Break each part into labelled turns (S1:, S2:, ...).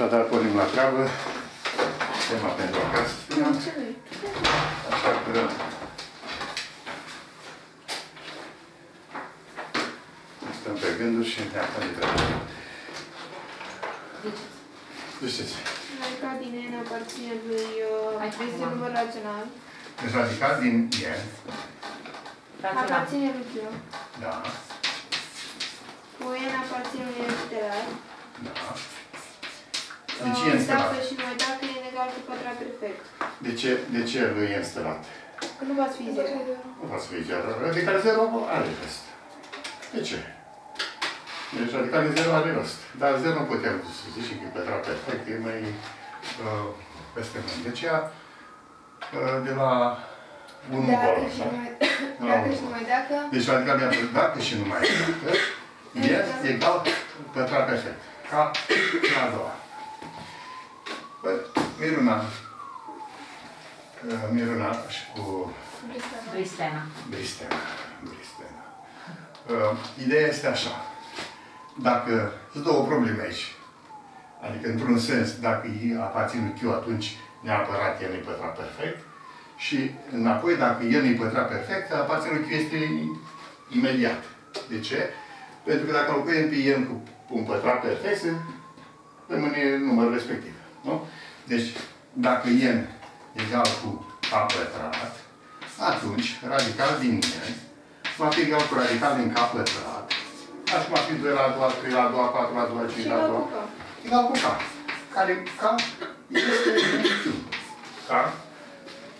S1: Așadar, pornim la treabă. Tema pentru acasă. spuneam. Așa că... Stăm pe gânduri și ne aflăm de treabă. Duceți.
S2: Radical din n aparține lui uh, este număr rațional.
S1: Deci radical din n,
S3: Rațional.
S2: Aparține lui Q.
S1: da,
S2: Cu n aparține lui n stelar.
S1: Da. Deci e
S2: Uh,
S1: înstelat.
S2: Dacă și numai dacă e egal cu pătrat perfect.
S1: De ce, de ce lui e înstelat?
S2: Că nu va fi zero.
S1: Nu va să fie zero. Radical 0 are rost. De ce? Deci radical 0 are rost. Dar 0 nu putem să zici că e pătrat perfect, e mai uh, peste mult. De aceea, uh, de la 1
S2: Dacă
S1: încolo,
S2: și
S1: da?
S2: numai,
S1: Da,
S2: dacă
S1: un
S2: și numai dacă,
S1: Deci radical de apă, dacă și numai dacă, e egal pătrat perfect. Ca la a doua. Bă, Miruna, uh, Miruna și cu
S3: Bristena.
S1: Bristena. Bristena. Uh, ideea este așa. Dacă sunt două probleme aici. Adică, într-un sens, dacă I aparține lui Q, atunci neapărat el e pătrat perfect. Și înapoi, dacă el e pătrat perfect, aparține lui Q este imediat. De ce? Pentru că dacă locuim pe n cu un pătrat perfect, se rămâne numărul respectiv. Nu? Deci, dacă n egal cu a pătrat, atunci radical din n va fi egal cu radical din k pătrat. Așa cum ar fi 2 la 2, 3 la 2, 4 la 2, 5
S2: și
S1: la
S2: egal
S1: 2.
S2: cu K.
S1: Egal cu k. Care k este din q. k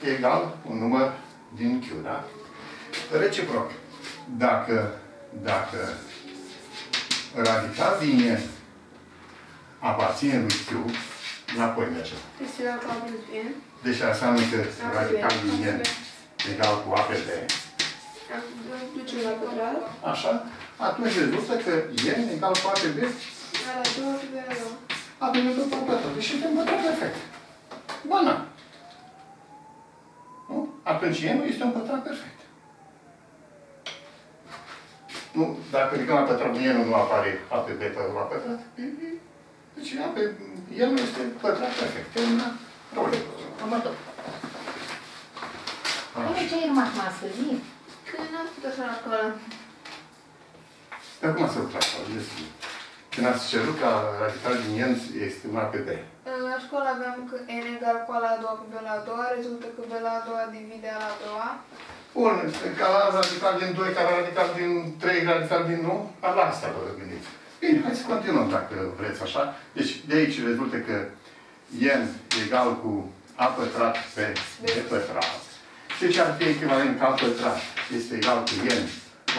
S1: e egal un număr din q, da? Reciproc. Dacă, dacă radical din n aparține lui q, înapoi mergem.
S2: Este egal cu A plus B.
S1: Deci înseamnă că radical din n egal cu a pe b.
S2: Ducem la pătrat.
S1: Așa? Atunci rezultă că n egal cu a pe b.
S2: A la 2 și B la 2.
S1: A venit tot pe pătrat. Deci suntem pătrat perfect. Banal. Nu? Atunci n este un pătrat perfect. Nu, dacă ridicăm la pătrat, n nu apare a pe b pe la pătrat. Deci a pe, el nu este pătrat perfect. Termina problema. Următor.
S3: Păi ce ai rămas mască? Zi.
S2: Că n-am făcut așa la școală.
S1: Dar cum ați lucrat asta? Zi. Când ați cerut ca radical din n este un a pe b.
S2: La școală aveam că n egal cu A la a doua cu B la a doua, rezultă că B la a doua divide A la a doua.
S1: Bun, ca la radical din 2, ca la radical din 3, radical din 1, la asta vă gândiți. Bine, hai să continuăm dacă vreți așa. Deci de aici rezultă că n egal cu a pătrat pe b pătrat. Și ce ar fi echivalent ca a pătrat? Este egal cu n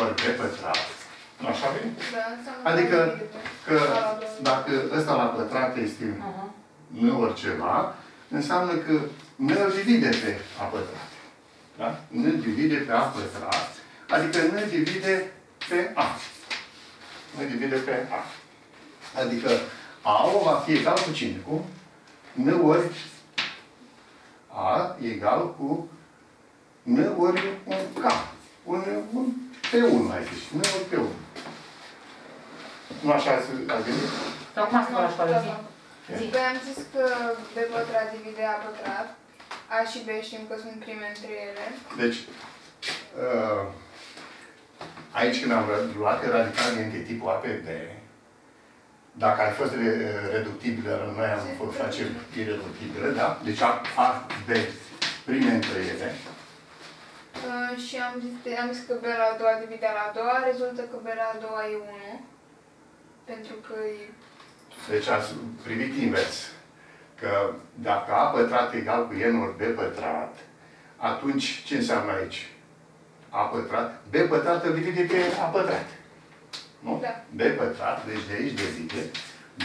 S1: ori b pătrat. Nu așa vine?
S2: Da, înseamnă
S1: Adică
S2: divide
S1: că
S2: A la a doua.
S1: dacă ăsta la pătrat este
S3: Aha.
S1: nu oriceva, înseamnă că nu îl divide pe a pătrat. Da? Nu divide pe a pătrat, adică nu divide pe a. Nu divide pe a. Adică a va fi egal cu cine? Cu n ori a egal cu n ori un k. Un, un P1, hai zici. N ori P1. Nu așa ați ați gândit?
S3: Sau cum ați făcut la școală? Zi. Zi.
S2: Păi am zis că B pătrat divide A pătrat. A și B știm că sunt prime între ele.
S1: Deci, uh, aici când am luat că radical de tipul A pe B, dacă ar fi fost re, reductibilă, noi am fost face ireductibilă, da? Deci A, A, B, prime între ele.
S2: Uh, și am zis, am zis că B la a doua divide A la a doua, rezultă că B la a doua e 1. Pentru că e...
S1: Deci ați privit invers. Că dacă A pătrat egal cu N ori B pătrat, atunci ce înseamnă aici? A pătrat, B pătrat îl divide pe A pătrat. Nu?
S2: Da.
S1: B pătrat, deci de aici devine,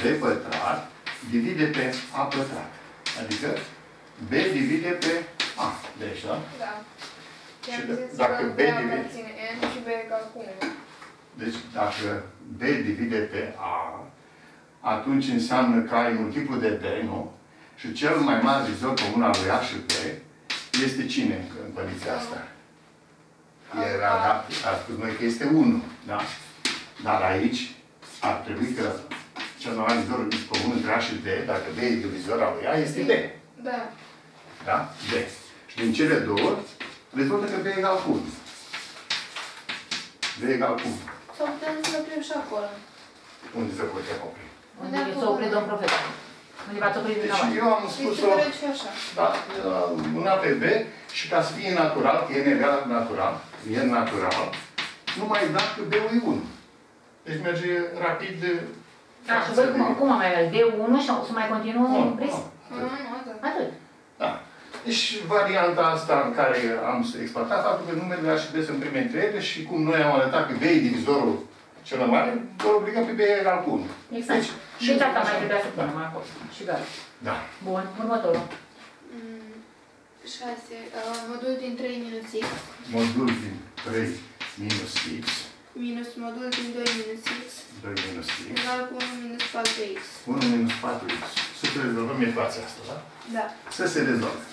S1: B pătrat divide pe A pătrat. Adică B divide pe A. Deci, da?
S2: Da. Și
S1: Și
S2: am
S1: da-
S2: zis
S1: dacă
S2: că
S1: B
S2: B
S1: divide-
S2: aparține N și B egal cu 1.
S1: Deci dacă B divide pe A, atunci înseamnă că ai multiplu de B, nu? Și cel mai mare vizor comun al lui A și B este cine în, în condiția asta? Era, da, a spus noi că este 1, da? Dar aici ar trebui că cel mai mare divizor x comun între A și B, dacă B e divizor al lui A, este B.
S2: Da.
S1: Da? B. Și din cele două, rezultă că B e egal cu 1. B e egal cu 1.
S2: Sau putem să oprim și acolo.
S1: Unde se putem opri?
S3: Unde s-a oprit domn profesor? Unde v-ați oprit
S1: Deci
S3: dumneavoastră?
S1: eu am
S2: Este
S1: spus-o,
S2: corect și așa.
S1: da, una pe B și ca să fie natural, că e în egal natural, e natural, numai dacă B-ul e 1. Deci merge rapid de
S3: Da, și voi cum, cum am mai avea? B1 și o să mai continuă
S1: Nu,
S3: Bris?
S1: nu.
S2: Nu, nu, da.
S3: Atât.
S1: Da. Deci varianta asta în care am exploatat faptul că numerele A și B sunt prime între ele și cum noi am arătat că B e divizorul cel mai mare, vor obliga pe B egal cu 1.
S3: Exact.
S1: Deci,
S3: Și deci asta mai
S1: așa.
S3: trebuia să punem acolo. Și gata.
S1: Da.
S3: Bun, următorul.
S2: Mm, 6. Uh, modul din 3 minus x
S1: Modul din 3 minus x,
S2: minus modul din 2 minus x
S1: 2 minus x,
S2: egal cu 1 minus 4x.
S1: 1 minus 4x. Să rezolvăm ecuația asta, da?
S2: Da.
S1: Să se rezolve.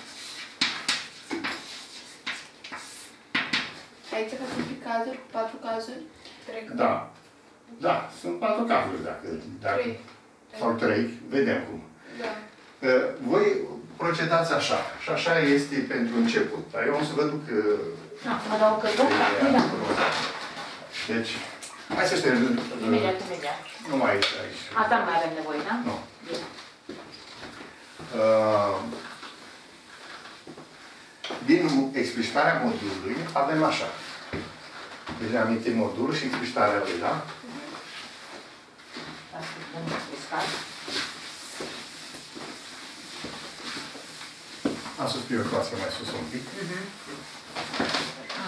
S2: Aici facem pe cazuri, cu 4 cazuri. 3
S1: Da. Da, sunt patru cazuri dacă, dacă
S2: 3.
S1: sau trei, vedem cum.
S2: Da.
S1: Uh, Voi procedați așa, și așa este pentru început. Dar eu o să vă duc uh,
S3: Da, mă dau că două, da, da.
S1: Deci, hai să ștergem. uh,
S3: Imediat, imediat.
S1: Nu mai aici. aici.
S3: Asta nu mai avem nevoie, da?
S1: Nu.
S3: Bine.
S1: Uh, Din explicitarea modulului avem așa. Deci amintim modulul și explicitarea lui, da?
S3: Asta e bun, explicat.
S1: Am să scriu ecuația mai sus un pic.
S3: Mhm.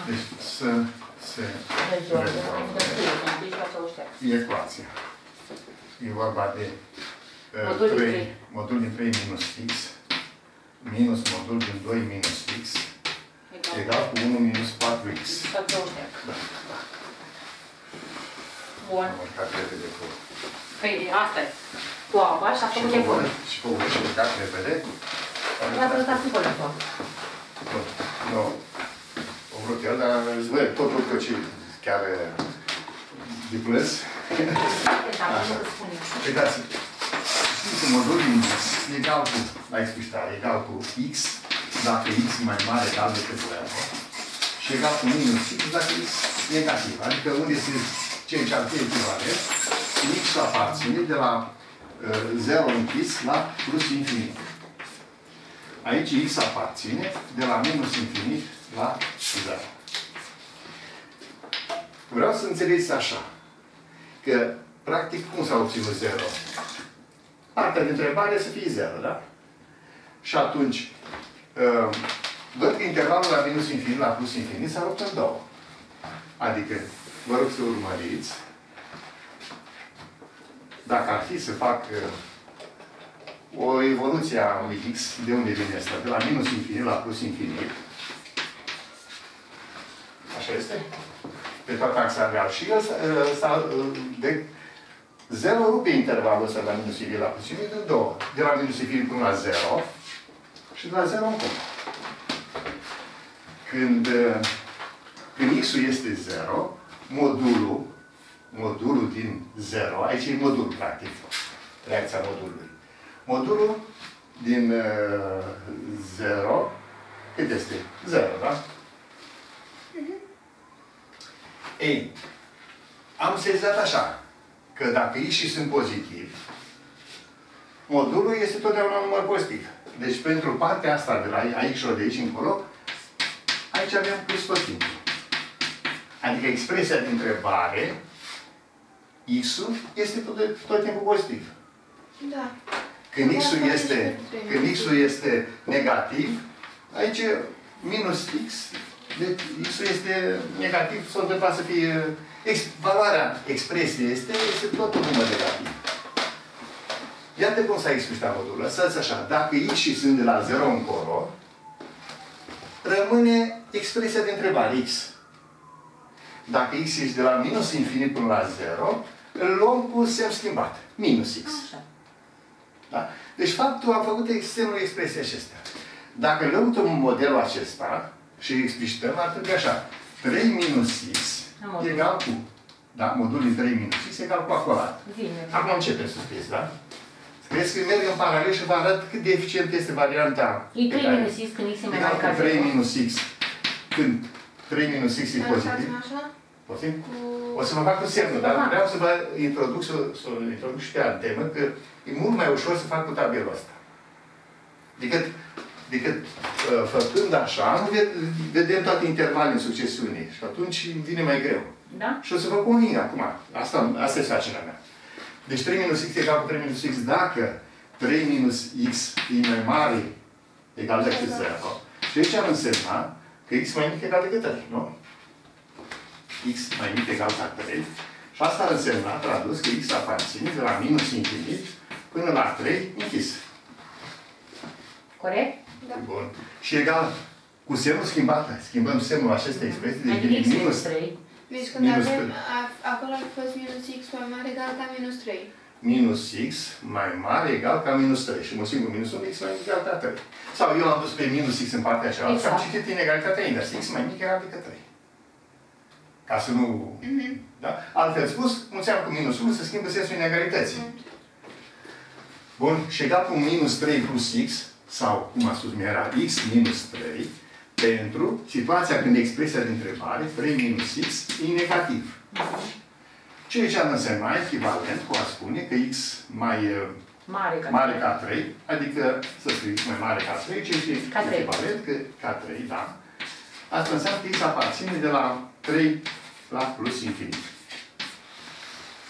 S1: Deci să se
S3: Rezolvă.
S1: rezolvă.
S3: Dă scrie, să întâi și față o șterg.
S1: ecuația. E vorba de uh,
S3: Modul din
S1: 3,
S3: trei.
S1: modul din 3 minus x minus modul din 2 minus x egal cu 1 minus 4x.
S3: Față o șterg.
S1: Da, da.
S3: Bun.
S1: Am urcat repede cu
S3: Păi asta e. Cu apa și a
S1: și
S3: făcut
S1: cu
S3: e bun.
S1: și cu și urcat repede.
S3: Mi-a văzut articolul ăsta.
S1: Nu, nu. O vrut el, dar îți văd tot lucrul ce chiar de plus.
S3: Da, nu că spune.
S1: Uitați, știți că modul din x e egal cu, la explicitare, e egal cu x dacă x e mai mare egal decât 0 și egal cu minus x dacă x e negativ. Adică unde este ce ce ar fi echivalent, x aparține de la uh, 0 închis la plus infinit. Aici x aparține de la minus infinit la 0. Vreau să înțelegeți așa, că practic cum s-a obținut 0? Partea de întrebare să fie 0, da? Și atunci, uh, văd că intervalul la minus infinit la plus infinit s-a rupt în două. Adică, vă rog să urmăriți, dacă ar fi să fac uh, o evoluție a lui x, de unde vine asta? De la minus infinit la plus infinit. Așa este? Pe toată axa real. Și el s-a- s-a, de 0 rupe intervalul ăsta de la minus infinit la plus infinit în două. De la minus infinit până la 0 și de la 0 încolo. Când, uh, când x-ul este 0, modulul, modulul din 0, aici e modul, practic, reacția modulului. Modulul din uh, 0, cât este? 0, da? Ei, am sezat așa, că dacă x și sunt pozitivi, modulul este totdeauna un număr pozitiv. Deci pentru partea asta de la aici și de aici încolo, aici avem plus tot timpul. Adică expresia de întrebare, x-ul este tot, tot timpul pozitiv.
S2: Da.
S1: Când
S2: Da,
S1: x-ul
S2: da,
S1: este,
S2: da, da.
S1: când x-ul este negativ, aici minus x, deci x-ul este negativ, s-a întâmplat să fie... Ex, valoarea expresiei este, este tot un număr negativ. Iată cum s-a explicat modulul. Lăsați așa, dacă x și sunt de la 0 încolo, rămâne expresia de întrebare, x. Dacă x este de la minus infinit până la 0, îl luăm cu semn schimbat, minus x.
S3: Așa.
S1: Da? Deci faptul am făcut externul expresia acestea. Dacă lăutăm modelul acesta și explicităm, ar trebui așa. 3 minus x
S3: Am modul.
S1: egal cu Da? Modul din 3 minus x egal cu acolat.
S3: Zine.
S1: Acum începem să scrieți, da? Scrieți că merg în paralel și vă arăt cât de eficient este varianta.
S3: E 3
S1: pe care-
S3: minus x când x e mai
S1: Egal
S3: mare ca
S1: cu 3
S3: 0.
S1: minus x. Când 3 minus x e
S2: Mai
S1: pozitiv.
S2: facem așa?
S1: Poftim?
S2: Cu...
S1: O să vă fac cu semnul, dar
S3: Aha.
S1: vreau să vă introduc, să, să introduc și pe altă temă, că e mult mai ușor să fac cu tabelul ăsta. Decât, decât uh, făcând așa, nu ved- vedem toate intervalele în succesiune și atunci îmi vine mai greu.
S3: Da?
S1: Și o să vă conving acum. Asta, asta e sarcina mea. Deci 3 minus x egal cu 3 minus x dacă 3 minus x e mai mare egal decât 0. Și aici ar însemna că x mai mic egal decât 3, nu? X mai mic egal ca 3. Și asta ar însemna, tradus, că x aparține de la minus infinit până la 3 închis.
S3: Corect?
S2: Da.
S1: Bun. Și egal cu semnul schimbat. Schimbăm semnul acestei expresii. Deci
S3: Adică
S1: devine
S3: x minus
S1: minus
S3: 3.
S2: Deci când
S1: Minus
S2: avem,
S1: trei.
S2: a- acolo ar fi fost minus x mai mare egal ca minus 3.
S1: minus x mai mare egal ca minus 3. Și mă simt cu minus 1, x mai mic egal ca 3. Sau eu am dus pe minus x în partea cealaltă și am
S3: Exact.
S1: citit inegalitatea inversă. x mai mic egal decât 3. Ca să nu...
S2: Mhm.
S1: Da? Altfel spus, mulțeam cu minus 1 se schimbă sensul inegalității. Bun, și egal cu minus 3 plus x, sau, cum a spus mi era, x minus 3, pentru situația când expresia de întrebare, 3 minus x, e negativ. Ceea ce ar însemna echivalent cu a spune că x mai uh,
S3: Mare ca
S1: mare
S3: 3.
S1: ca 3, adică să scriu x mai mare ca 3, ceea ce e
S3: Ca trei.
S1: echivalent că, ca 3, da. Asta înseamnă că x aparține de la 3 la plus infinit.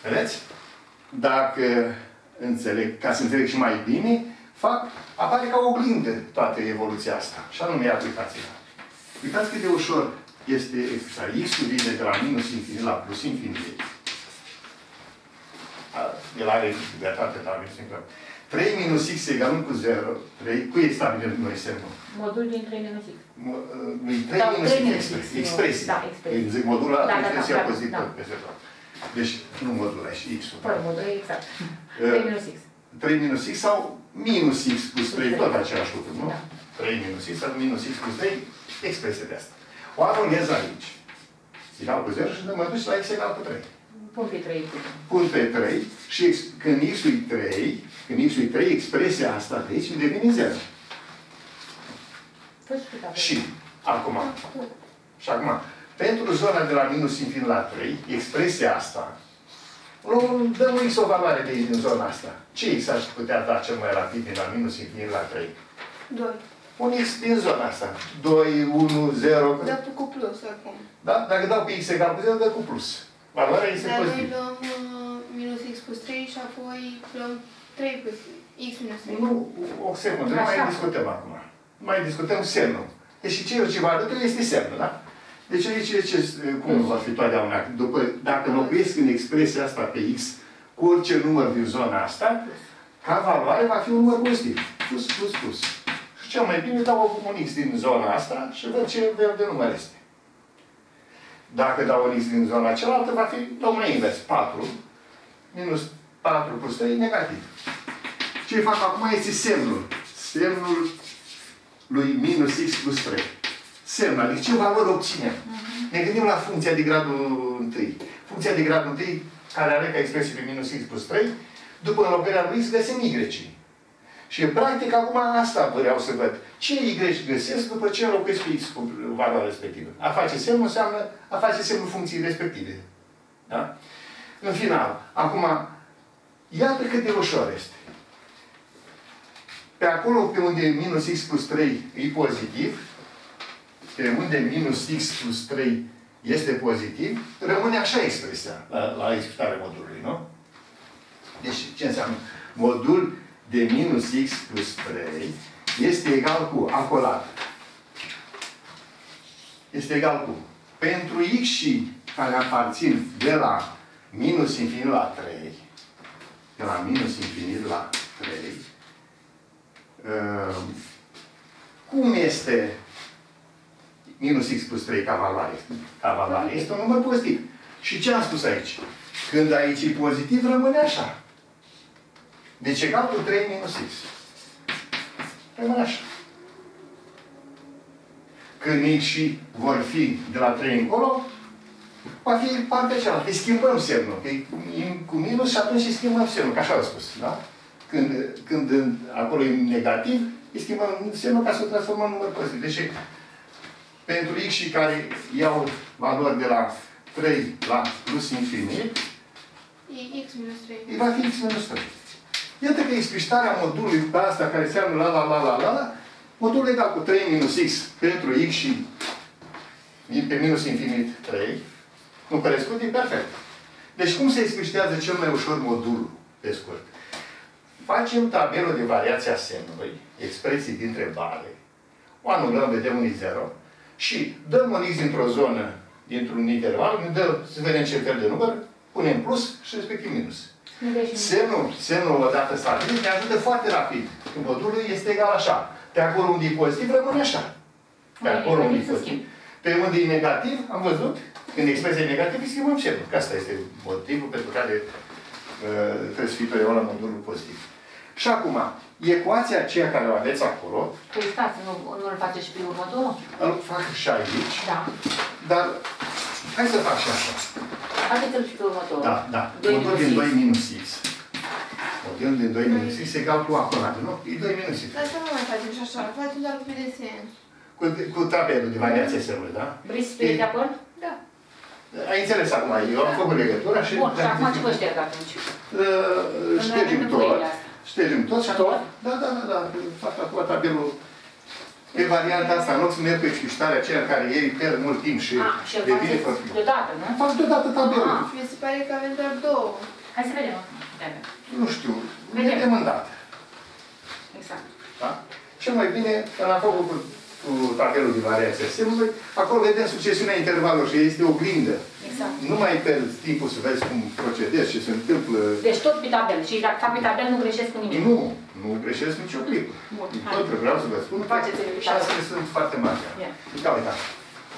S1: Vedeți? Dacă înțeleg, ca să înțeleg și mai bine, fac, apare ca o oglindă toată evoluția asta. Și anume aplicația. Uitați cât de ușor este extra. x-ul vine de la minus infinit la plus infinit. A- El are libertate la minus infinit. 3 minus x egal 1 cu 0. 3. Cui stabilim noi semnul?
S3: Modul din 3 minus x.
S1: Mo- uh, e 3
S3: Da,
S1: minus
S3: trei
S1: x
S3: minus
S1: expresie.
S3: x, nu.
S1: Expresie.
S3: Da, expresie.
S1: Îi zic modulul ăla,
S3: Da, da, da,
S1: expresia
S3: da,
S1: pozitivă
S3: da.
S1: peste tot. Deci, nu modul și x-ul.
S3: Fără modul, exact.
S1: Uh,
S3: 3 minus x.
S1: 3 minus x sau minus x plus 3,
S3: trei.
S1: tot același lucru, nu?
S3: Da.
S1: 3 minus x sau minus x plus 3, expresie de asta. O anulez aici. Egal cu 0 și mă duc la x egal cu 3.
S3: Pun pe 3 cu
S1: Pun pe 3 și ex- când x-ul e 3, când x-ul e 3, expresia asta de aici îmi devine 0.
S3: Fă și tu tabelă.
S1: Și, acum, și acum, pentru zona de la minus infinit la 3, expresia asta, nu dăm x o valoare de aici din zona asta. Ce x aș putea da cel mai rapid din la minus infinit la 3?
S2: 2.
S1: Un x din zona asta. 2, 1, 0.
S2: Dă cu plus oricum.
S1: Da? Dacă dau pe x egal cu 0, dă cu plus. Valoarea este
S2: Dar noi
S1: pozitivă.
S2: luăm uh, minus x plus 3 și apoi luăm 3 plus x minus 3.
S1: Nu, o secundă, nu mai
S3: Așa.
S1: discutăm acum. Mai discutăm semnul. Deci ceea ce vă arăt eu este semnul, da? Deci aici, ce, cum va fi totdeauna? După, dacă locuiesc în expresia asta pe x cu orice număr din zona asta, ca valoare va fi un număr pozitiv. Plus, plus, plus. Și cel mai bine dau un x din zona asta și văd ce fel de număr este. Dacă dau un x din zona cealaltă, va fi tocmai invers. 4 minus 4 plus 3 negativ. Ce fac acum este semnul. Semnul lui minus x plus 3. Semnul, adică ce valori obținem. Ne gândim la funcția de gradul 1. Funcția de gradul 1, care are ca expresie pe minus x plus 3, după înlocuirea lui x găsim y. Și în practic acum asta vreau să văd. Ce y găsesc după ce înlocuiesc pe x cu valoarea respectivă. A face semnul înseamnă a face semnul funcției respective. Da? În final, acum, iată cât de ușor este. Pe acolo pe unde minus x plus 3 e pozitiv, pe unde minus x plus 3 este pozitiv, rămâne așa expresia la, la executarea modulului, nu? Deci, ce înseamnă? Modul de minus x plus 3 este egal cu, acolat, este egal cu, pentru x și care aparțin de la minus infinit la 3, de la minus infinit la 3, uh, cum este minus x plus 3 ca valoare? Ca valoare este un număr pozitiv. Și ce am spus aici? Când aici e pozitiv, rămâne așa. Deci egal cu 3 minus x. Rămâne așa. Când x și vor fi de la 3 încolo, va fi partea cealaltă. Îi schimbăm semnul. Că e cu minus și atunci îi schimbăm semnul, că așa am spus. Da? Când, când în- acolo e negativ, îi schimbăm semnul ca să o transformăm în număr pozitiv. Deci, pentru x și care iau valori de la 3 la plus infinit,
S2: E x minus 3.
S1: îi va fi x minus 3. Iată că expliștarea modulului pe asta care înseamnă la la la la la la, modulul egal cu 3 minus x pentru x și pe minus infinit 3, nu crescut, e perfect. Deci cum se expliștează cel mai ușor modulul, pe scurt? Facem tabelul de variație a semnului, expresii din întrebare, o anulăm, vedem un 0, și dăm un x dintr-o zonă, dintr-un interval, ne dă să vedem ce fel de număr, punem plus și respectiv minus.
S3: Nu greșim.
S1: Semnul, semnul odată stabilit ne ajută foarte rapid. Când modulul este egal așa. Pe acolo unde e pozitiv, rămâne așa. Pe
S3: Mai
S1: acolo
S3: e
S1: unde e
S3: negativ să
S1: pozitiv.
S3: schimb.
S1: Pe unde e negativ, am văzut, când expresia e negativ, îi schimbăm semnul. Că asta este motivul pentru care uh, trebuie să fie totdeauna modulul pozitiv. Și acum, ecuația aceea care o aveți acolo,
S3: Păi stați, nu, nu-l face și pe următorul?
S1: îl fac și aici,
S3: Da.
S1: dar hai să fac și așa.
S3: Faceți-l și pe următorul.
S1: Da, da.
S3: Doi
S1: Modul
S3: minus
S1: din
S3: x.
S1: 2 minus x. Modul din 2 minus x egal cu acolo, nu? E 2 minus x.
S2: Dar să nu mai facem și așa, facem doar cu desen.
S1: Cu, cu tabelul de variație semnului, da?
S3: Vrei să fie de acord?
S2: Da.
S1: Ai înțeles acum, eu am făcut legătura și...
S3: Bun, și acum ce vă șterg atunci?
S1: Uh, Ștergem
S3: avem
S1: tot.
S3: nevoie de asta.
S1: Ștergem tot și
S3: Tot?
S1: atunci... Da, da, da, da. Fac acum tabelul pe varianta asta, în loc să merg cu expliștarea aceea în care ei pierd mult timp și
S3: Ah, și îl
S1: devine
S3: faceți
S1: foarte...
S3: deodată, nu?
S1: Fac deodată tabelul.
S3: Ah.
S2: Mi se pare că avem doar două.
S3: Hai să vedem acum. Vedem.
S1: Nu știu,
S3: Vedem.
S1: vedem îndată.
S3: Exact.
S1: Da? Cel mai bine, când am făcut cu, cu tabelul de variație a semnului, acolo vedem succesiunea intervalelor și este oglindă.
S3: Exact.
S1: Nu mai pierzi timpul să vezi cum procedezi, ce se întâmplă.
S3: Deci tot pe tabel. Și dacă fac pe tabel nu greșesc cu nimic.
S1: Nu, nu greșesc nicio clipă.
S3: Bun,
S1: Din
S3: hai.
S1: contră, vreau să vă spun că
S3: Faceți evitare.
S1: șansele sunt foarte mari.
S3: Ia.
S1: Uite, uite.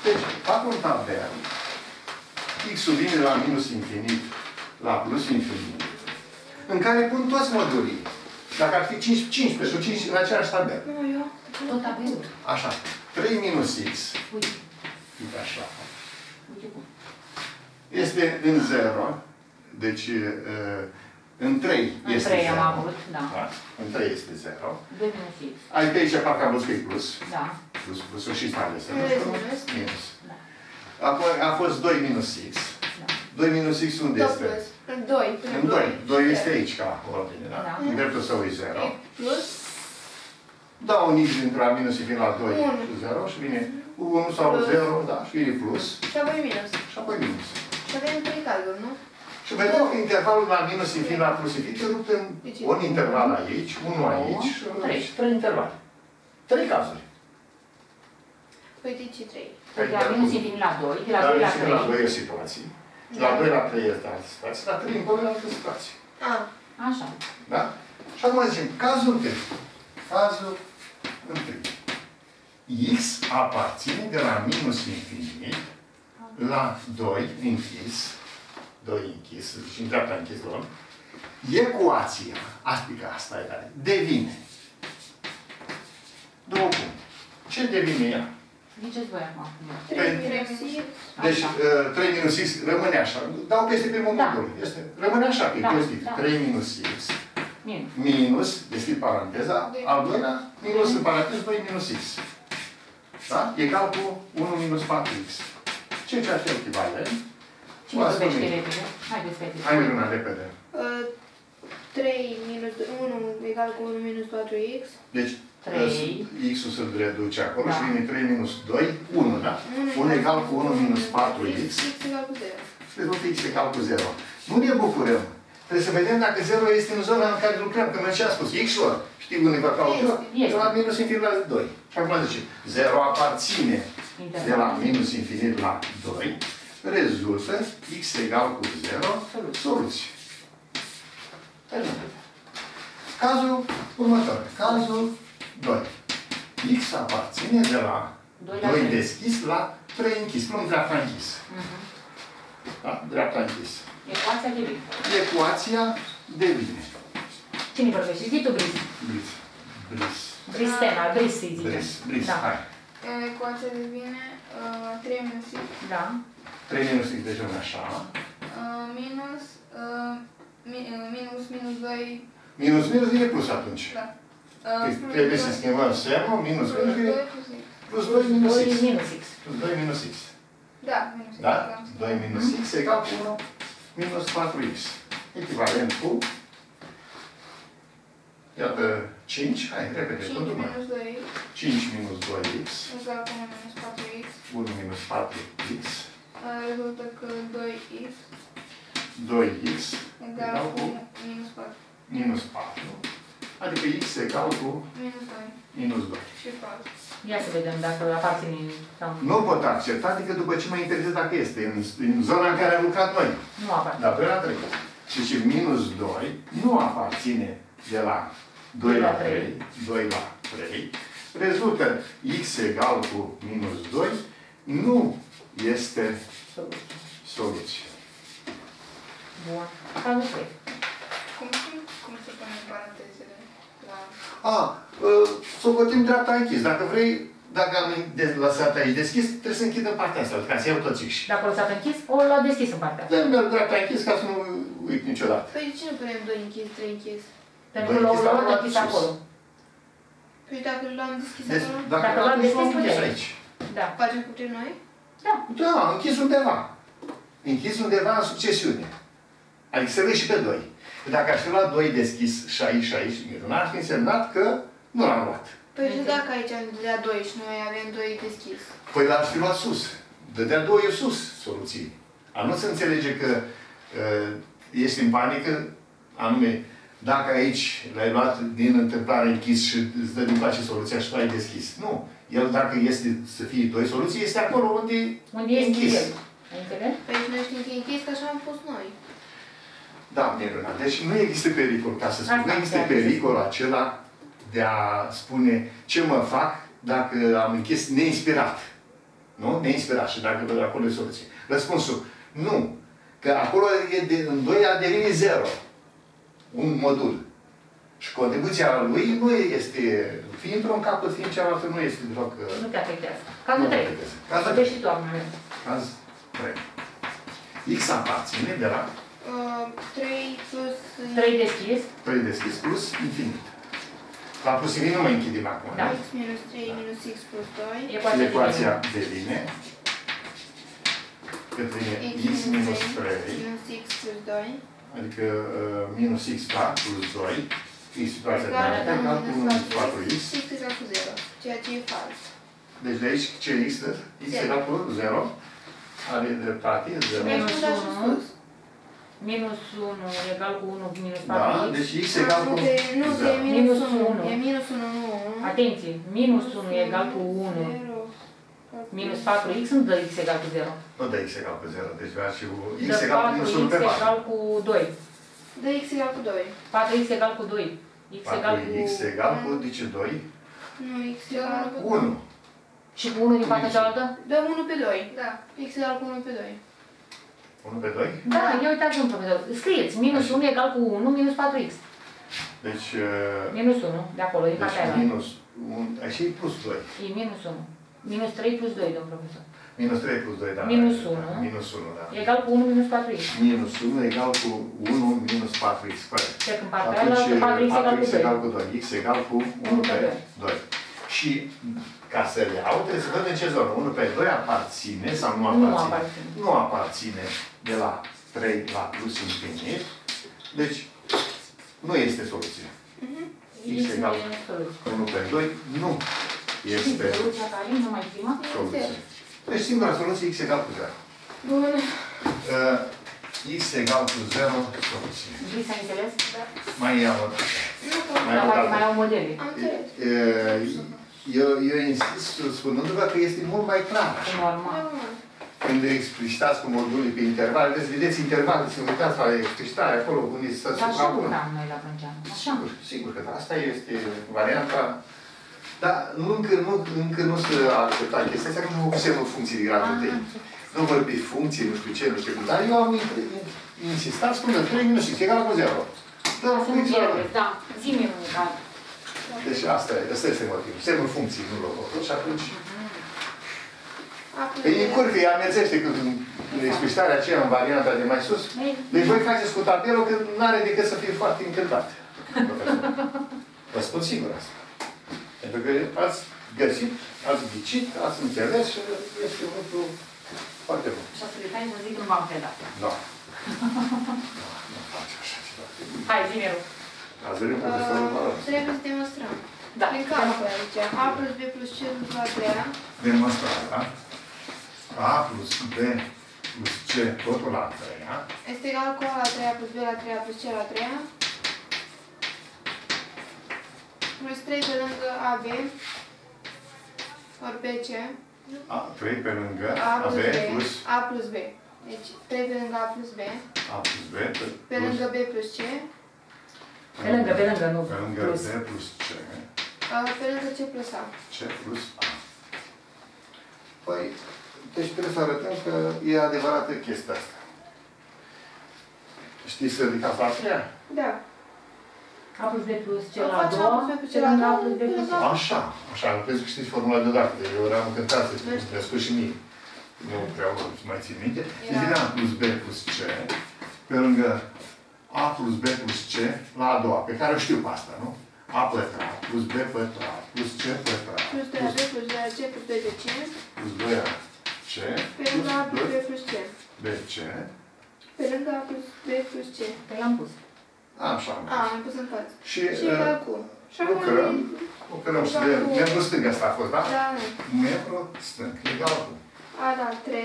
S1: Deci, fac un tabel. X-ul vine la minus infinit, la plus infinit, în care pun toți modulii. Dacă ar fi 5, 15 sau 5 în același tabel.
S2: Nu, eu.
S3: Tot tabelul.
S1: Așa. 3 minus x,
S3: Uite.
S1: uite așa,
S3: Uite cum.
S1: este în 0, deci uh, în 3
S3: În
S1: este
S3: 3
S1: 0.
S3: am avut, da.
S1: Da? În 3 este 0.
S3: 2 minus x.
S1: Ai pe aici parcă am văzut că e plus.
S3: Da.
S1: Plus, plusul și stare să
S2: Minus, minus.
S1: Minus.
S3: Da.
S1: Apoi a fost 2 minus x.
S3: Da.
S1: 2 minus x unde
S2: Tot
S1: este?
S2: plus. În doi.
S1: În 2. 2 este aici ca ordine, da?
S3: Da.
S1: În dreptul său e 0.
S2: E Plus.
S1: Dau un x dintr la minus infinit la 2
S2: Unu.
S1: și 0 și vine 1 sau
S2: Plus.
S1: 0, da, și vine plus
S2: Și apoi minus.
S1: și apoi minus.
S2: Și avem trei cazuri, nu?
S1: Și vedem că intervalul la minus infinit la plus infinit e rupt în
S2: Deci,
S1: un interval aici, unul aici și
S3: Trei.
S1: și trei intervale. Trei cazuri.
S2: Păi de ce trei?
S3: Deci de la minus infinit la 2, de la
S1: La
S3: 2 la
S1: minus infinit la
S3: 3.
S1: 2 e situații. La 2 la 3 este altă situație. La 3 încolo e altă situație.
S2: A,
S3: Așa.
S1: Da? Și acum zicem, cazul întâi. Cazul întâi. X aparține de la minus infinit la 2 închis, 2 închis, și în dreapta închis luăm, ecuația, aspică asta e care, devine. Două puncte. Ce devine ea?
S3: Ziceți voi acum.
S2: trei
S1: Păi-
S2: minus x.
S1: Deci
S3: Așa.
S1: uh, 3 minus x rămâne așa. Dau peste pe momentul. Este, rămâne așa, că e
S3: Da,
S1: pozitiv.
S3: da.
S1: 3 minus x
S3: Minus.
S1: minus, deschid paranteza, al doilea, minus în paranteză 2 minus x. Da? Egal cu 1 minus 4x. Ce ce ar fi echivalent?
S3: Cine
S1: O
S3: vorbește
S1: asumim.
S3: repede? Haideți, fete.
S1: Hai Miruna, repede.
S2: Uh, 3 minus 1 egal cu 1 minus 4x.
S1: Deci,
S3: Trei.
S1: x-ul se reduce acolo
S3: Da.
S1: și vine 3 minus 2, 1, da? 1 egal cu 1 minus 4x.
S2: x egal cu 0.
S1: Și rezultă x egal cu 0. Nu ne bucurăm. Trebuie să vedem dacă 0 este în zona în care lucrăm. Că noi ce am spus? X-ul, știi unde va caută?
S3: Este.
S1: De la minus infinit la 2. Și acum zice, 0 aparține de la minus infinit la 2. Rezultă x egal cu 0.
S3: Soluție.
S1: Soluție. Terminat. Cazul următor. Cazul 2. X aparține de la
S3: Doi la
S1: 2
S3: trei.
S1: deschis la 3 închis. Luăm dreapta închis.
S3: Mhm.
S1: Da? Dreapta închis.
S3: Ecuația de bine.
S1: Ecuația devine.
S3: Cine vorbește? Zi tu, Bris.
S1: Bris. Bris.
S3: Bristena, Bris să-i zicem.
S1: Bris. Bris.
S3: Da.
S1: Hai.
S2: Ecuația devine uh, 3 minus x
S3: Da.
S1: 3 minus x, deci rămâne așa.
S2: Uh, minus, uh, mi- uh, minus, minus 2,
S1: Minus minus vine plus atunci.
S2: da. Uh,
S1: Deci
S2: plus
S1: trebuie să
S2: doi-
S1: schimbăm semnul, minus
S2: plus
S1: minus vine
S2: 2 plus x.
S1: plus 2 minus
S3: 2
S1: x.
S3: minus x.
S1: Plus 2 minus x.
S2: Da, minus x.
S1: Da? 2 minus x egal cu 1 minus 4x. Echivalent cu... Iată, 5. Hai, repede,
S2: 5
S1: totul mai.
S2: minus 2
S1: 5 minus 2x.
S2: egal cu 1 minus 4x.
S1: 1 minus 4x.
S2: Uh, rezultă că 2x
S1: 2x
S2: egal
S1: egal
S2: cu
S1: cu
S2: minus 4.
S1: minus 4. Adică x egal cu
S2: Minus 2
S1: minus 2.
S2: și 4.
S3: Ia să vedem dacă aparține sau
S1: Nu pot accepta decât după ce mă interesez dacă este în, în zona în care am lucrat noi.
S3: nu aparține.
S1: Dar 2 la 3. Și ce minus 2 nu aparține de la 2 la 3, 2 la 3. Rezultă x egal cu minus 2 nu este
S3: Soluție.
S1: soluție.
S3: Bun. Cazul 3.
S2: Cum, cum se pune în parantezele la...
S1: A, uh, să o bătim dreapta închis. Dacă vrei, dacă am de- lăsat aici deschis, trebuie să închid în partea asta, ca să iau toți x.
S3: Dacă o lăsat închis, o l-a deschis în partea.
S1: Dă-mi merg dreapta închis ca să nu uit niciodată.
S2: Păi de ce nu punem 2 închis, 3 închis?
S3: Pentru
S1: Băi,
S3: că l-au
S1: închis
S3: luat
S1: acolo,
S3: închis
S1: sus.
S3: acolo.
S2: Păi dacă l-am deschis
S1: Deci,
S2: acolo,
S1: dacă,
S3: Dacă
S1: l-am
S3: l-am
S1: deschis,
S3: deschis,
S1: l-am închis
S3: puteai.
S1: aici.
S3: Da.
S2: facem cu ce noi?
S3: Da.
S1: Da, am închis undeva. Închis undeva în succesiune. Adică să vezi și pe 2. Dacă aș fi luat 2 deschis și aici și aici, minunat, ar fi însemnat că nu l-am luat.
S2: Păi și dacă aici am de 2 și noi avem 2 deschis?
S1: Păi l-aș fi luat sus. Dădea 2 e sus soluții. A nu se înțelege că uh, ești în panică, anume, dacă aici l-ai luat din întâmplare închis și îți dă din place soluția și tu ai deschis. Nu. El, dacă este să fie doi soluții, este acolo unde
S3: Unde
S1: e
S3: este
S1: închis.
S3: el? Ai înțeles?
S2: Păi și noi știm că e închis, că așa am pus noi.
S1: Da, minunat. Deci nu există pericol, ca să spun.
S3: Asta
S1: Nu există
S3: am zis.
S1: pericolul acela de a spune ce mă fac dacă am închis neinspirat. Nu? Neinspirat. Și dacă de acolo e soluție. Răspunsul, nu. Că acolo e de, în 2 a devine 0. Un modul. Și contribuția lui nu este, fie într-un capăt, fie în cealaltă, nu este deloc... uh,
S3: Nu te afectează. Cazul
S1: Nu te
S3: 3.
S1: afectează. Cazul
S3: Vorbești și tu acum.
S1: Caz 3. X aparține de la
S2: Uh, 3 plus...
S3: 3 deschis.
S1: 3 deschis plus infinit. La plus infinit nu mai închidem acum.
S3: Da.
S2: x minus 3 minus x plus 2.
S3: Ecuația
S1: Ecuația
S3: de
S1: devine că devine
S2: x
S1: x minus 3,
S2: minus x plus 2.
S1: adică uh, minus x da, plus 2, e situația de
S2: cu
S1: cu 1 minus
S2: 4x.
S1: 4x.
S2: x egal cu 0. Ceea ce e fals.
S1: Deci de aici ce x x
S2: Zero.
S1: egal cu 0. Are dreptate, 0.
S2: Deci
S3: Minus
S2: nu da și
S3: unu.
S2: sus.
S3: Minus 1 egal cu 1 minus 4
S1: Da,
S3: x.
S1: deci x egal cu
S2: de, nu, de
S1: 0.
S2: minus
S3: Minus
S2: 1.
S3: unu.
S2: E minus 1, nu 1.
S3: Atenție, minus 1 egal cu 1 minus 4x nu dă x egal cu 0.
S1: Nu dă x egal cu 0, deci vrea și x
S3: Dă
S1: egal cu minus 1 pe
S3: 4x
S1: 4.
S3: egal cu 2.
S2: Dă x egal cu 2.
S3: 4x egal cu 2. X egal cu...
S1: 4x egal cu, de ce 2?
S2: Nu, x egal cu
S1: 1.
S3: Și cu 1 din partea cealaltă?
S2: Dă 1 pe 2. Da. x egal cu 1 pe 2.
S1: 1 pe 2?
S3: Da, eu uitați un profesor. Scrieți, minus 1 egal cu 1 minus 4x.
S1: Deci, uh,
S3: Minus 1, de acolo, din partea
S1: deci
S3: aia.
S1: minus 1, așa e plus 2.
S3: E minus 1. Minus 3 plus 2, domn profesor.
S1: Minus 3 plus 2, da.
S3: Minus
S1: da,
S3: 1.
S1: Minus 1, da.
S3: Egal cu 1 minus 4x.
S1: Minus 1 egal cu 1 minus 4x square.
S3: Trec în partea aia,
S1: Atunci,
S3: 4x egal cu
S1: 4x
S3: 2.
S1: egal cu 2. x egal cu 1 pe 2. Și ca să le iau, trebuie să văd în ce zonă. 1 pe 2 aparține sau nu
S3: Nu
S1: aparține?
S3: aparține.
S1: Nu aparține de la 3 la plus infinit. Deci, nu este soluție.
S3: X
S1: X egal
S3: nu e soluție.
S1: 1 pe 2 nu este
S3: Soluția care e numai prima?
S1: soluție. Deci singura soluție x egal cu 0.
S2: Bun.
S1: Uh, x egal cu 0, soluție.
S3: Vrei să ai înțeles?
S1: Mai iau o
S2: Nu, că
S1: Mai
S3: Dar
S1: o
S3: poate
S1: dată.
S3: mai au modele.
S2: am înțeles.
S1: Uh, Eu, eu insist spunându-vă că este mult mai clar
S3: E
S1: așa.
S3: normal.
S2: Normal.
S1: Când explicitați cu modulii pe intervale, veți vedeți intervale, să uitați la explicitare acolo unde se
S3: Dar așa
S1: suprapun.
S3: lucram noi la Brânceanu. Așa.
S1: Sigur, sigur că da. asta este varianta. Dar nu, încă, nu, încă nu se a acceptat chestia asta, că nu vă semnul funcții de gradul
S3: Ah,
S1: 1.
S3: am
S1: Nu vorbi funcții, nu știu ce, nu știu cum. Dar eu am in- in- insistat spunând 3 minus x egal cu 0. Da,
S3: Să nu
S1: funcția
S3: pierdeți, da. Zi-mi un caz.
S1: Deci asta, e- asta este motivul. Semnul funcției, nu locul. Și atunci
S2: Acum
S1: îi încurcă, îi amețește că explicitarea aceea în varianta de mai sus, deci voi faceți cu tabelul că nu are decât să fie foarte încântat. Vă spun sigur asta. Pentru că ați găsit, ați ghicit, ați înțeles și este un lucru foarte bun.
S3: Și să le să zic că nu v-am predat.
S1: Da. Nu faci așa ceva.
S3: Hai, zi
S1: Ați venit cu profesorul
S2: Uh,
S1: Baron.
S2: trebuie să demonstrăm.
S3: Da.
S2: Prin calcul aici. A plus B plus C plus la 3
S1: Demonstrare, da? A plus B plus C totul la 3
S2: este egal cu A la 3 plus B la 3 plus C la 3 plus 3 pe lângă AB ori BC
S1: A, 3 pe lângă
S2: A
S1: A,
S2: plus
S1: B
S2: B
S1: plus
S2: A plus B. Deci 3 pe lângă A plus B
S1: A plus B
S2: pe lângă B plus C
S3: Pe lângă, pe lângă, nu
S1: Pe lângă
S3: plus.
S1: B plus C
S2: uh, pe lângă C plus A.
S1: C plus A. Păi, deci trebuie să arătăm că e adevărată chestia asta. Știți să ridicați la treia?
S2: Da.
S3: A plus B plus C
S2: O
S3: la a
S2: facem
S3: doua,
S2: A plus B plus C
S3: pe
S2: la a
S3: lângă A
S2: doua,
S3: plus B
S2: pe
S3: plus C.
S2: lângă
S1: Așa, așa, am crezut că știți formula deodată. Eu eram încântat să mi spus și mie. Nu vreau să mai țin minte. Deci din A plus B plus C, pe lângă A plus B plus C, la a doua, pe care o știu pe asta, nu? A pătrat plus B pătrat plus C pătrat
S2: Plus 2 AB plus 2 AC plus 2 BC
S1: plus 2A C
S2: pe
S1: plus
S2: lângă A plus B
S1: 2
S2: plus C.
S1: BC.
S2: Pe lângă A plus B plus C.
S3: Pe l-am pus.
S1: Așa.
S2: A, am pus în față.
S1: Și
S2: Și
S1: uh,
S2: egal cu. Și acum
S1: lucrăm, lucrăm și de membru stâng asta a fost, da?
S2: Da, nu.
S1: Membru stâng, egal cu
S2: A la 3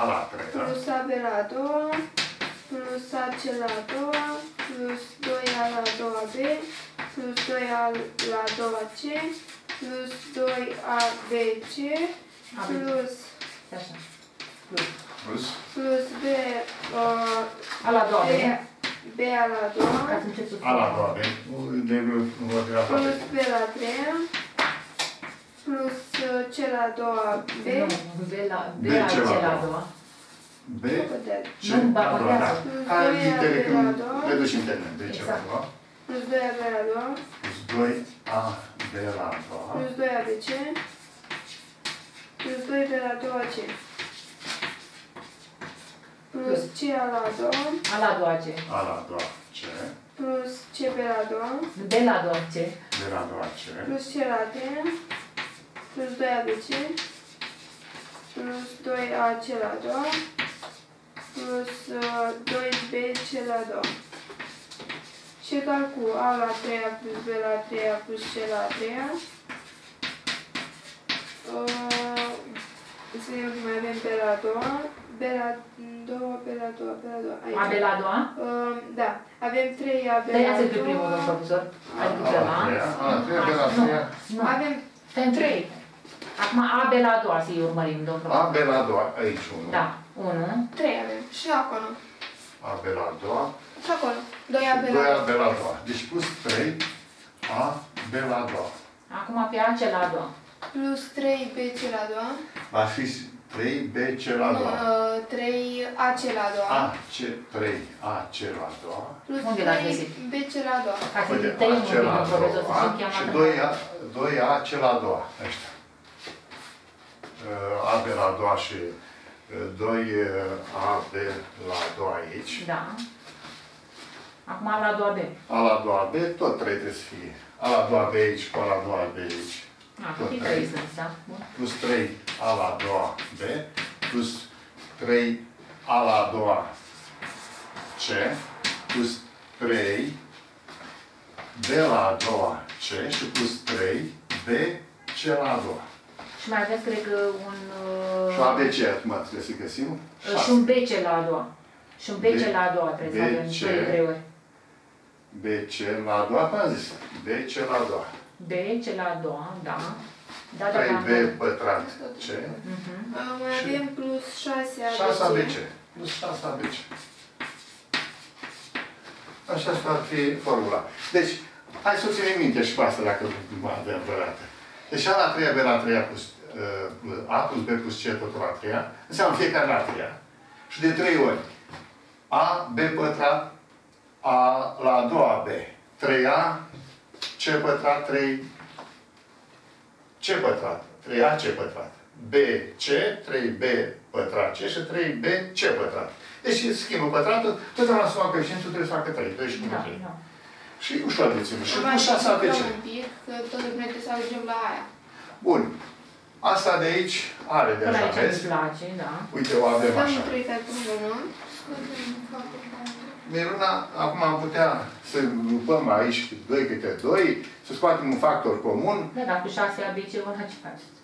S1: A la 3, da?
S2: plus AB la 2 plus AC la 2 plus 2A la 2B plus 2A la 2C plus 2ABC
S3: AB.
S2: plus
S3: Așa. Plus.
S1: Plus
S2: plus B uh,
S3: A la a doua,
S2: B,
S3: bine?
S2: B la 2
S3: Ca să încep să
S1: A la 2, bine? De nu vă la
S2: plus
S1: toate.
S2: B la 3 plus uh, C la 2 B
S3: Nu, B la B
S1: B
S3: la
S1: ce
S3: C
S1: la
S3: la
S1: doua?
S3: a doua.
S1: B, C,
S3: Nu, ba,
S1: la 2, da?
S3: bătează.
S1: Hai,
S2: Plus doi
S1: litere
S2: A, B
S1: când
S2: la două.
S1: le duci în termen. B, C la
S3: Exact.
S1: 2,
S2: plus 2 AB la 2
S1: plus 2, A, B la 2,
S2: plus 2 ABC plus 2 B la 2 C plus C la 2
S3: A la a doua C.
S1: A la 2, C,
S2: plus C B la 2
S3: B la a doua C.
S1: B la 2, C,
S2: plus C la 3 plus 2 ABC plus 2 AC la 2 plus uh, 2 BC la 2 și egal cu A la 3 plus B la 3 plus C la 3 uh, să vedem cum mai avem B la 2 B la 2, B la 2, B la 2 aici
S3: A B la a doua.
S2: uh, da, avem 3 A B
S3: Dar ia
S2: la
S3: să pe primul, domn
S2: 2
S3: profesor. Adică
S1: A
S3: pe
S1: la
S3: la.
S1: 3, A la 3, B la 3,
S3: Nu.
S2: avem
S3: Stai în trei. Acum A, B la a doua să-i urmărim, domn
S1: A,
S3: profesor.
S1: B la 2, aici 1.
S3: Da. 1.
S2: 3 avem și acolo
S1: A, B la 2,
S2: și acolo 2 A B
S1: 2
S2: la
S1: A, B la 2. Deci plus 3, A, B la 2.
S3: Acum pe A, C la a doua.
S2: Plus 3 BC la 2
S1: Va fi 3, B, C la 2.
S2: uh, 3 AC la 2
S1: A, C, 3, A, C la 2.
S2: plus
S3: Unde l-ați
S2: 3
S3: găsit?
S2: BC la 2
S3: Ca să
S1: Uite,
S3: tăiem
S1: A,
S3: un
S1: C
S3: pic,
S1: la
S3: domn profesor, să
S1: 2
S3: știm
S1: și
S3: cheamă
S1: 2 A, 2 A, C la 2. Ăștia. Uh, A, B la 2 și 2 A, B la 2 aici.
S3: Da. Acum A la a doua B.
S1: A la 2 B, tot 3 trebuie să fie. A la 2 B aici cu A la 2 B aici.
S3: Acum fi 3 sunt, da? Bun.
S1: plus 3 A la a doua B, plus 3 A la a doua C, plus 3 B la a doua C și plus 3 B C la a doua.
S3: Și mai aveți, cred că, un... uh,
S1: Și ABC acum trebuie să găsim.
S3: uh, Și un BC la a doua. Și un BC
S1: B-
S3: la a doua trebuie să avem
S1: BC.
S3: 2 3 ori.
S1: BC la a doua, am zis. BC la a doua.
S3: BC la a doua, da. Da, da, da.
S1: 3B pătrat C,
S3: Mhm.
S2: Uh, mai
S1: Și-
S2: avem plus 6 ABC
S1: 6 ABC. Plus 6 ABC. Așa ar fi formula. Deci, hai să o ținem minte și pe asta dacă mă avem adevărată. Deci A la 3 B la 3 plus uh, A plus B plus C totul la 3 înseamnă fiecare la 3 Și de 3 ori. A, B pătrat, A la a doua B. 3A, C pătrat, 3 C pătrat. 3A, C pătrat. B, C, 3B, pătrat C și 3B C pătrat. Deci schimbă pătratul, totdeauna să facă coeficientul trebuie să facă 3, 2 și cu
S3: Da,
S1: 3.
S3: da.
S1: Și ușor de ținut. Și
S2: Mai
S1: cu 6 ABC.
S2: simplificăm un pic, că tot timpul trebuie să ajungem la aia.
S1: Bun. Asta de aici are
S3: Până
S1: deja,
S3: aici
S1: vezi?
S3: îmi place, da.
S1: Uite, o avem
S2: Dăm
S1: așa.
S2: 3 factori comun.
S1: Miruna, acum am putea să grupăm aici 2 câte 2, să scoatem un factor comun.
S3: Da, dar cu 6 ABC ăla ce faceți?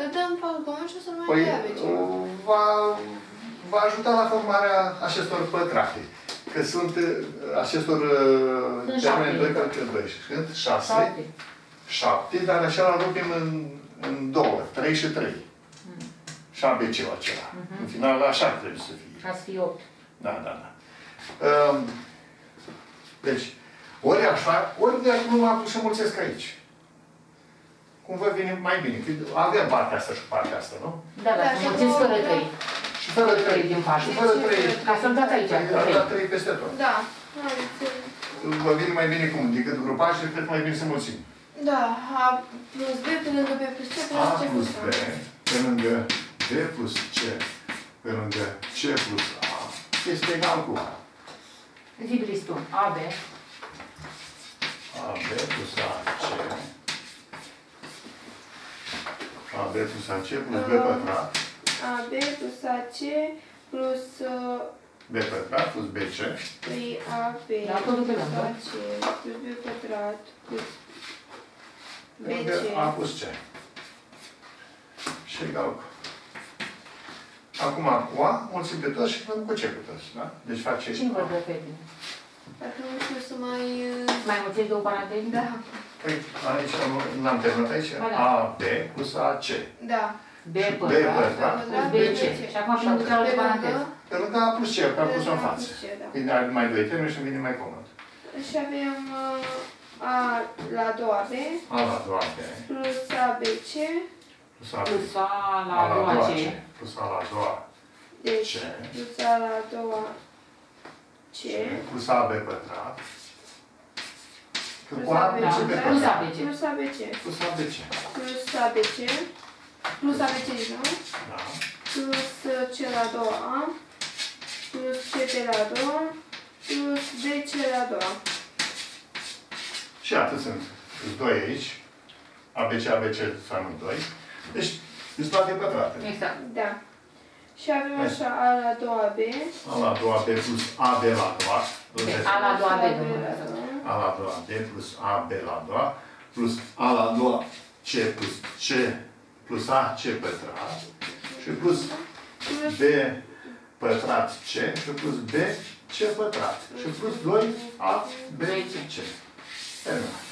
S2: Îl dăm factor comun și o să nu mai
S1: Păi,
S2: ia ABC.
S1: va, va ajuta la formarea acestor pătrate. Că sunt uh, acestor uh,
S3: Sunt
S1: termeni
S3: șapte.
S1: 2 câte 2. Sunt 6,
S3: 7.
S1: 7, dar așa îl rupem în, în două, 3 și 3. Și ABC-ul acela.
S3: Mhm.
S1: În final, așa trebuie să fie.
S3: Ca să fie 8.
S1: Da, da, da. Um, deci, ori așa, ori de acum am pus să mulțesc aici. Cum vă vine mai bine. Că avem partea asta și partea asta, nu?
S3: Da,
S2: Da,
S3: dar să
S2: și
S3: mulțiți
S2: acum-
S3: fără 3.
S1: Și fără
S3: Fără
S1: trei.
S3: trei din față.
S1: Și fără trei.
S3: Ca să-l dați aici, cu
S1: Am
S3: trei.
S1: dat trei peste tot.
S2: Da. Haideți.
S1: Vă vine mai bine cum? Decât grupajele, cred că mai bine să mulțim.
S2: Da, A plus B pe lângă B plus C
S1: A
S2: plus C
S1: plus
S2: plus
S1: B,
S2: A.
S1: pe lângă B plus C, pe lângă C plus A, este egal cu
S3: Zi, Briston. AB.
S1: AB plus AC, AB plus AC plus B pătrat,
S2: AB plus AC plus uh,
S1: B pătrat plus BC,
S2: 3AB
S3: Da, totul pe
S2: plus
S3: lângă.
S2: AC plus B pătrat plus
S1: pe lângă
S2: BC.
S1: A plus C. Și egal cu. Acum cu A, mulțim pe toți și dăm cu C cu toți, da? Deci face...
S3: Cine vă dă fete?
S2: Dacă nu știu să mai... uh,
S3: Mai mulțiți două paranteze?
S2: Da.
S1: Păi, aici am- n-am terminat aici.
S3: Ba da.
S1: AB plus AC.
S2: Da.
S3: B
S1: Și B
S3: pătrat
S1: pătrat
S3: plus
S1: plus
S3: BC.
S1: BC.
S3: Și acum pun cealaltă
S2: Pe
S3: paranteză.
S2: lângă
S1: Pe lângă A plus C, că am pus-o în
S2: A
S1: față.
S2: plus C, da.
S1: Când are mai doi termeni și îmi vine mai comod.
S2: Și avem uh, A la a doua B
S1: A la a doua B,
S2: plus ABC.
S1: plus A
S3: Plus A la
S1: A
S3: a doua C.
S1: plus A la a doua
S2: Deci,
S1: C,
S2: plus A la a doua C.
S1: plus AB pătrat. Că
S2: Plus
S1: cu A
S2: ABC.
S1: mulțim pe
S3: Plus
S1: pătrat.
S3: ABC.
S2: Plus ABC.
S1: Plus ABC.
S2: Plus ABC. Plus ABC din nou.
S1: Da.
S2: Plus uh, C la a doua A. Plus CP la a doua. Plus BC la a doua.
S1: Și atât sunt. Sunt doi aici. ABC, ABC sunt doi. Deci, sunt toate pătrate.
S3: Exact.
S2: Da. Și avem așa A la a doua B.
S1: A la a doua B plus AB la a doua.
S3: Deci A la a doua B,
S2: plus
S3: domnule.
S2: la a doua.
S1: A la a doua B plus AB la a doua, plus A la a doua C plus C plus A C pătrat și plus
S2: Plus
S1: B pătrat C și plus B C pătrat și plus 2 A B C. Terminat.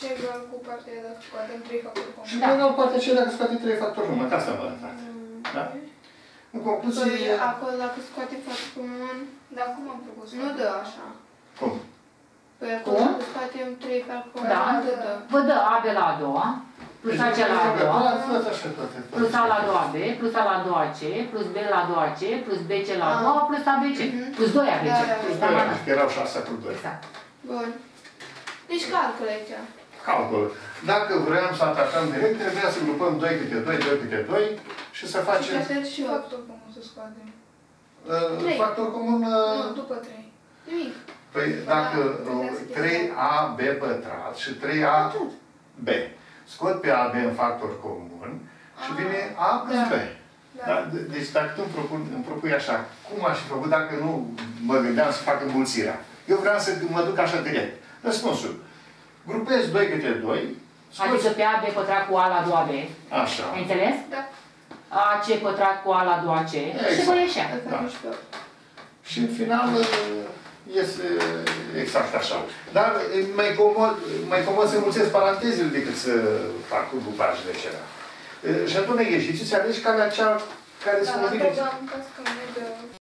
S4: Și egal cu partea de dacă scoatem trei factori comuni.
S1: Și
S3: Da.
S1: da. mai poate ce dacă scoate 3 factori numai, că asta am arătat. Da? În concluzie,
S2: Păi, acolo dacă scoatem factor comun,
S4: Dar cum am propus?
S2: nu dă așa.
S1: cum?
S2: Păi acolo
S3: Cum?
S2: dacă scoatem 3 factor comun,
S3: Da.
S2: nu dă.
S3: Vă dă AB la a doua, plus AC la a doua,
S1: Tot așa, toate.
S3: plus A la a doua B, plus A la a doua C, plus B la a doua C, plus BC la a
S2: Ah.
S3: doua, plus ABC.
S2: Mhm.
S3: Plus 2 ABC.
S2: Da, da,
S3: Plus
S1: Da,
S3: da, da.
S1: că erau 6 cu 2.
S3: Exact.
S2: Bun. Deci calculă aici.
S1: Calcul. Dacă vrem să atacăm direct, trebuia să grupăm 2 câte 2, 2 câte 2 și să
S2: Și
S1: facem
S2: la fel și
S4: Și
S2: 8.
S4: factor comun să scoatem.
S1: uh,
S2: Trei.
S1: factor comun. uh,
S4: Nu, după trei.
S2: Nimic.
S1: Păi dacă
S2: Da,
S1: uh,
S2: puteți să
S1: 3AB pătrat și 3AB
S2: Atât.
S1: scot pe AB în factor comun și
S4: Ah,
S1: vine A plus
S4: da.
S1: B.
S4: Da.
S1: Da? De- Deci dacă tu îmi, propun, îmi propui așa, cum aș fi făcut dacă nu mă gândeam să fac înmulțirea? Eu vreau să mă duc așa direct. Răspunsul. Grupez 2 câte 2,
S3: Adică
S1: scoți
S3: pe AB pătrat cu A la a doua B.
S1: așa.
S3: Ai înțeles?
S4: Da.
S3: AC pătrat cu A la a doua C. Și
S1: Exact.
S3: vă ieșea.
S2: Îl
S1: Da.
S2: facem și pe 8.
S1: Și în final uh, iese exact așa. Dar e mai comod, mai comod să înmulțesc parantezele decât să fac cu grupajele acelea. Uh, Și atunci ieșiți și alegi calea cea care
S4: Da,
S1: se
S4: dar